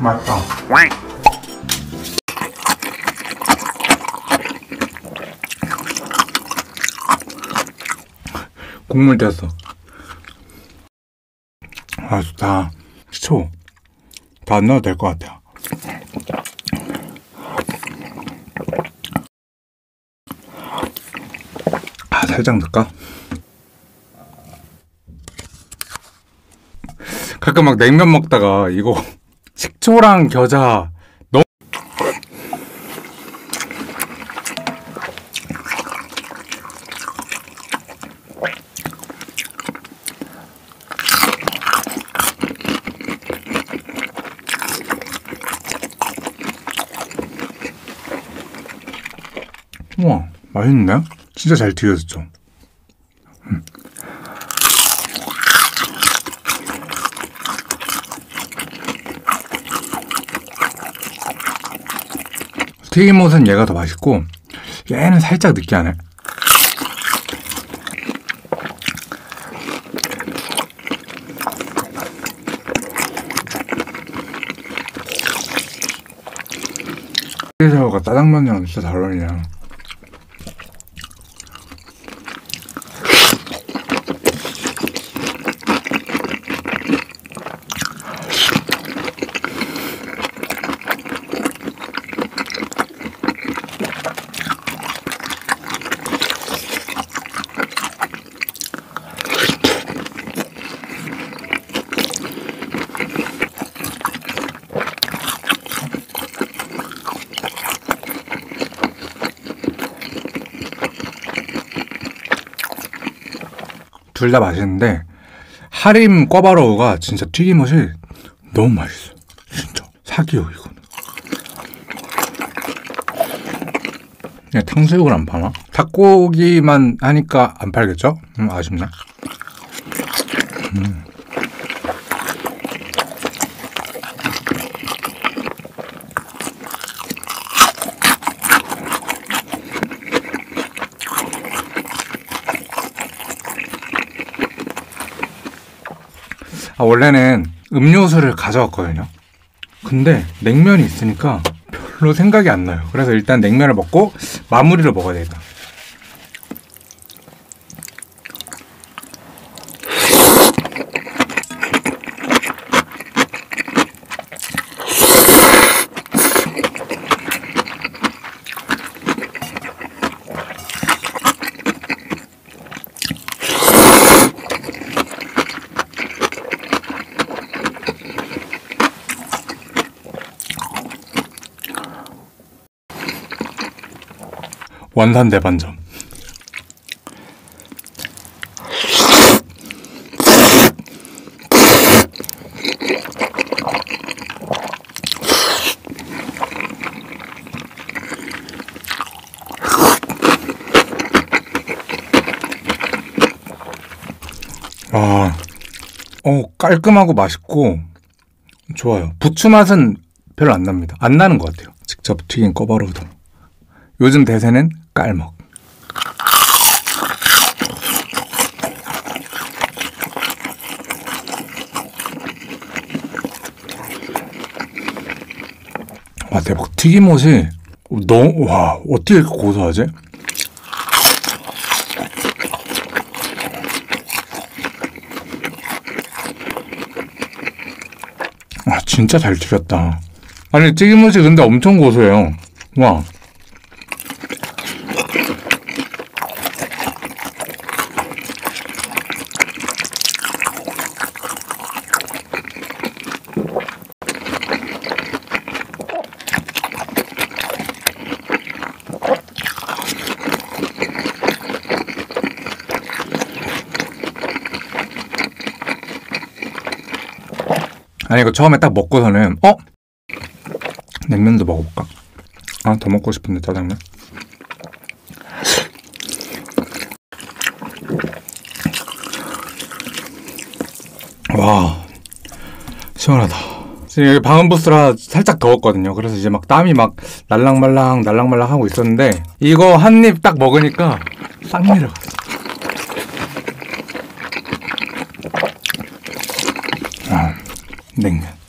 맛있다. 국물 떼었어. 아, 좋다. 시초. 다 안 넣어도 될 것 같아요. 아, 살짝 넣을까? 가끔 막 냉면 먹다가 이거 식초랑 겨자 우와 맛있네 진짜 잘 튀겨졌죠 튀김옷은 얘가 더 맛있고 얘는 살짝 느끼하네 새우가 짜장면이랑 진짜 잘 어울리네 둘 다 맛있는데 하림 꿔바로우가 진짜 튀김옷이 너무 맛있어 진짜 사기요 이거는 그냥 탕수육을 안 파나? 닭고기만 하니까 안 팔겠죠? 음, 아쉽네 음. 아, 원래는 음료수를 가져왔거든요. 근데 냉면이 있으니까 별로 생각이 안 나요. 그래서 일단 냉면을 먹고 마무리를 먹어야 되겠다. 원산 대반점. 아, 어, 깔끔하고 맛있고 좋아요. 부추 맛은 별로 안 납니다. 안 나는 것 같아요. 직접 튀긴 꺼바로우도. 요즘 대세는 깔먹. 와 대박 튀김옷이 너무 와 어떻게 고소하지? 아 진짜 잘 튀겼다. 아니 튀김옷이 근데 엄청 고소해요. 와. 아니 이거 처음에 딱 먹고서는 어? 냉면도 먹어볼까? 아 더 먹고 싶은데 짜장면 와 시원하다 지금 여기 방음 부스라 살짝 더웠거든요 그래서 이제 막 땀이 막 날랑말랑 날랑말랑 하고 있었는데 이거 한 입 딱 먹으니까 싹 내려갔 어 아, 냉면